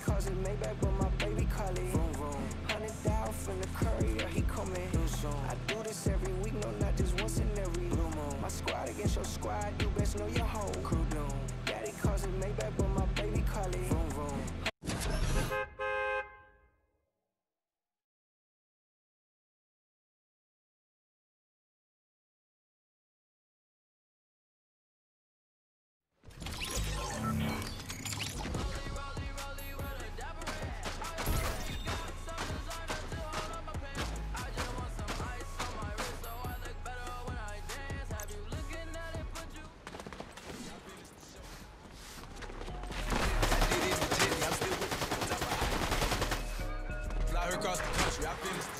calls it Maybach, but my baby call it. Vroom, vroom. Hundred down from the courier, he coming. I do this every week, no, not just once in every blue moon. My squad against your squad, you best know your whole crew doom. Daddy calls it Maybach, but my baby call it. Across the country, I finished